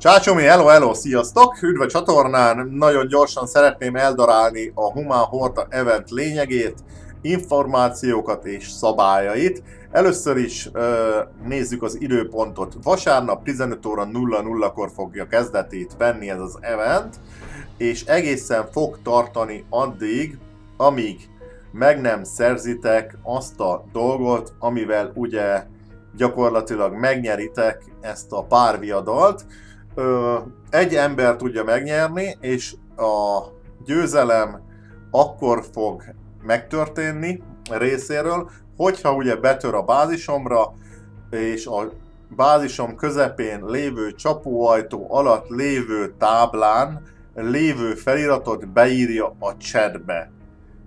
Csácsomi, hello, hello, sziasztok! Üdv a csatornán! Nagyon gyorsan szeretném eldarálni a Humán Horta event lényegét, információkat és szabályait. Először is ö, nézzük az időpontot. Vasárnap 15 óra 00-kor fogja kezdetét venni ez az event, és egészen fog tartani addig, amíg meg nem szerzitek azt a dolgot, amivel ugye gyakorlatilag megnyeritek ezt a párviadalt egy ember tudja megnyerni, és a győzelem akkor fog megtörténni részéről, hogyha ugye betör a bázisomra, és a bázisom közepén lévő csapóajtó alatt lévő táblán lévő feliratot beírja a chatbe.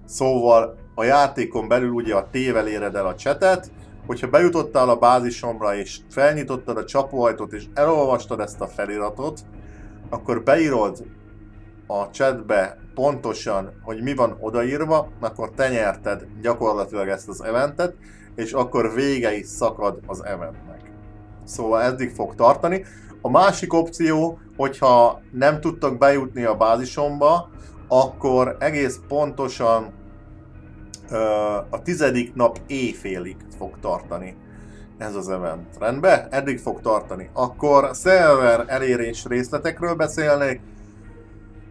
Szóval a játékon belül ugye a tével éred el a chatet, hogyha bejutottál a bázisomra és felnyitottad a csapóajtót és elolvastad ezt a feliratot, akkor beírod a chatbe pontosan, hogy mi van odaírva, akkor te nyerted gyakorlatilag ezt az eventet, és akkor vége is szakad az eventnek. Szóval eddig fog tartani. A másik opció, hogyha nem tudtak bejutni a bázisomba, akkor egész pontosan a tizedik nap éjfélig fog tartani ez az event. Rendben? Eddig fog tartani. Akkor szerver elérés részletekről beszélnék.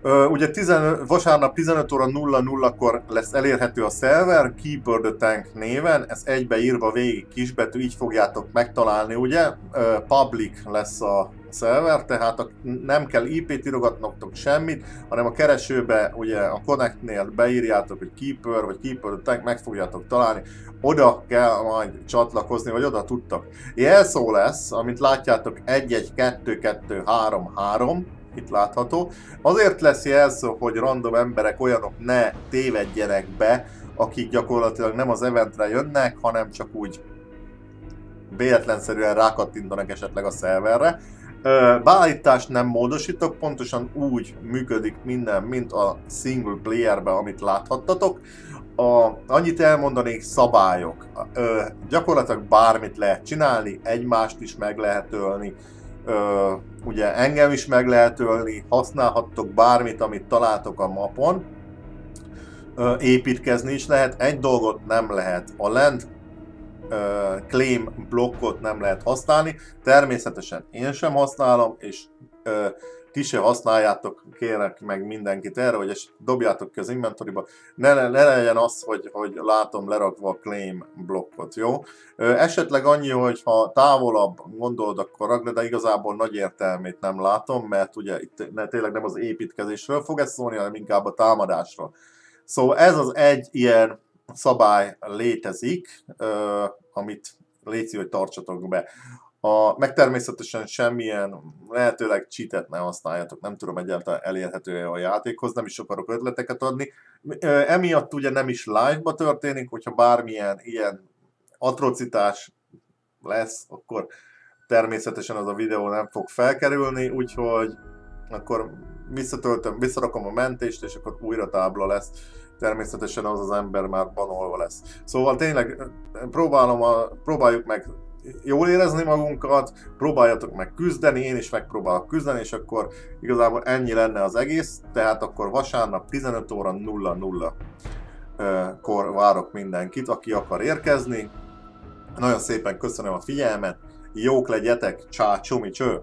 Uh, ugye 10, vasárnap 15 óra 00-kor lesz elérhető a szerver, Keeper the Tank néven, ez egybeírva végig kisbetű, így fogjátok megtalálni, ugye? Uh, public lesz a szerver, tehát a, nem kell IP-t írogatnoktok semmit, hanem a keresőbe, ugye a Connect-nél beírjátok, hogy Keeper, vagy Keeper meg fogjátok találni, oda kell majd csatlakozni, vagy oda tudtak. Jelszó lesz, amit látjátok 1 1 2 2 3 3 itt látható. Azért lesz jelszó, hogy random emberek olyanok ne tévedjenek be, akik gyakorlatilag nem az eventre jönnek, hanem csak úgy véletlenszerűen rákattintanak esetleg a szerverre. Beállítást nem módosítok, pontosan úgy működik minden, mint a single playerben, amit láthattatok. A, annyit elmondanék, szabályok. Ö, gyakorlatilag bármit lehet csinálni, egymást is meg lehet ölni, ö, ugye engem is meg lehet ölni, használhattok bármit, amit találtok a mapon, ö, építkezni is lehet, egy dolgot nem lehet, a land ö, claim blokkot nem lehet használni, természetesen én sem használom, és ö, ti se használjátok, kérek meg mindenkit erre, hogy ezt dobjátok ki az inventoryba. Ne, ne legyen az, hogy, hogy látom lerakva a claim blokkot, jó? Esetleg annyi, hogy ha távolabb gondolod, akkor ragd, de igazából nagy értelmét nem látom, mert ugye itt ne, tényleg nem az építkezésről fog ez szólni, hanem inkább a támadásról. Szóval ez az egy ilyen szabály létezik, amit létszik, hogy tartsatok be. A, meg természetesen semmilyen, lehetőleg cheatet ne használjatok, nem tudom egyáltalán elérhető a játékhoz, nem is akarok ötleteket adni. Emiatt ugye nem is live-ba történik, hogyha bármilyen ilyen atrocitás lesz, akkor természetesen az a videó nem fog felkerülni, úgyhogy akkor visszatöltöm, visszarakom a mentést, és akkor újra tábla lesz. Természetesen az az ember már banolva lesz. Szóval tényleg próbálom a, próbáljuk meg jól érezni magunkat, próbáljatok meg küzdeni, én is megpróbálok küzdeni, és akkor igazából ennyi lenne az egész, tehát akkor vasárnap 15 óra 00 kor várok mindenkit, aki akar érkezni. Nagyon szépen köszönöm a figyelmet, jók legyetek, csá, csomi, cső!